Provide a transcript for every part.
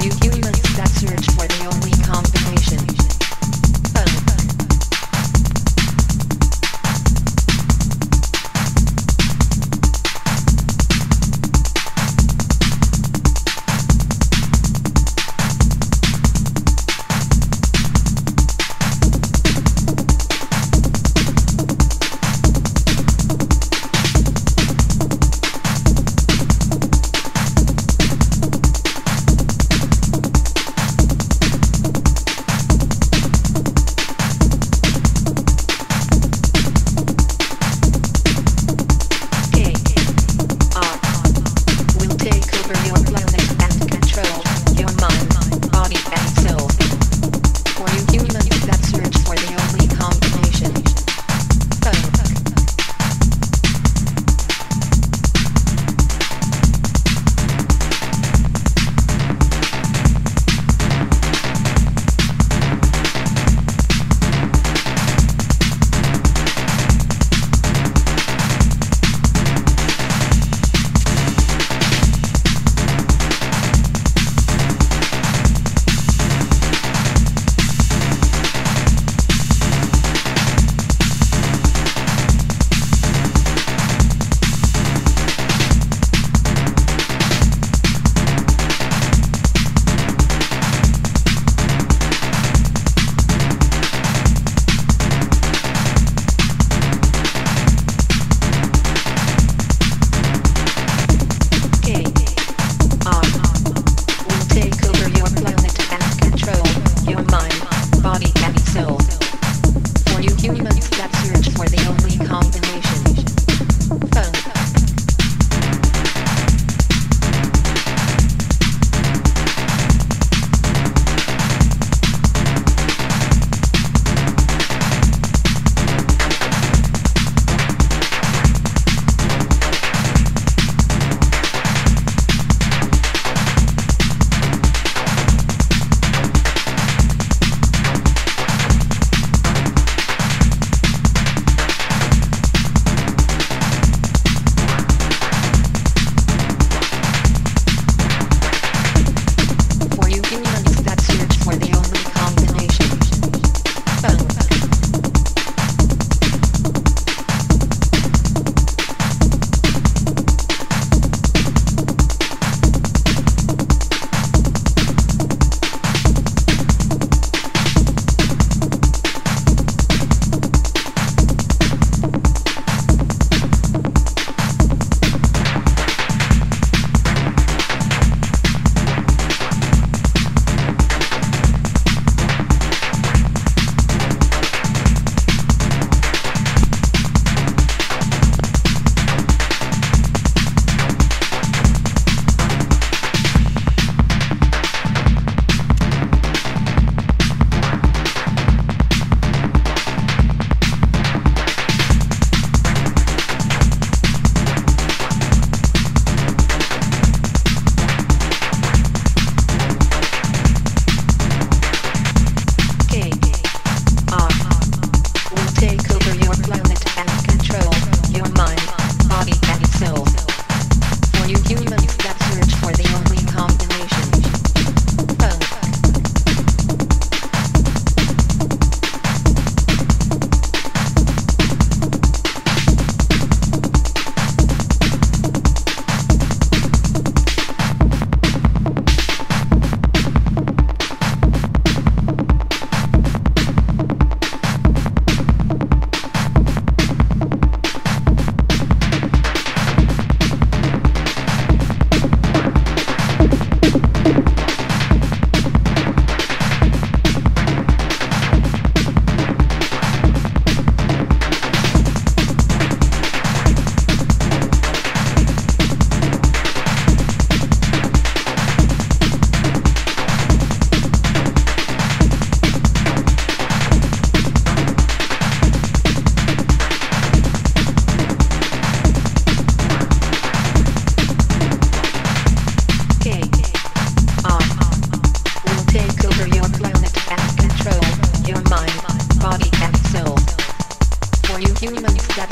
For you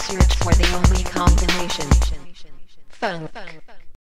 search for the only combination. Funk.